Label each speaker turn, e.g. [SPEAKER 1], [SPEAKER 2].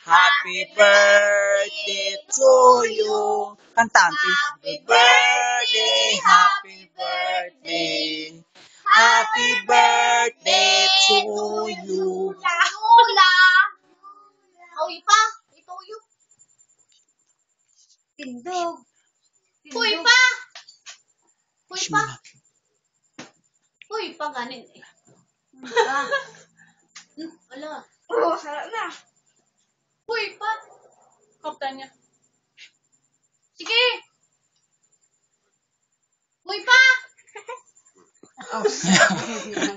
[SPEAKER 1] Happy birthday to you. Kanta, auntie. Happy birthday, happy birthday. Happy birthday to you.
[SPEAKER 2] Hula! Uy pa! Ito uyo.
[SPEAKER 3] Tindog.
[SPEAKER 2] Uy pa! Uy pa! Uy pa ganin eh.
[SPEAKER 3] Ah.
[SPEAKER 2] Hmm, Ala.
[SPEAKER 3] Oh, sarap na.
[SPEAKER 2] Uy pa!
[SPEAKER 4] Kaptan niya.
[SPEAKER 2] Sige! Uy pa!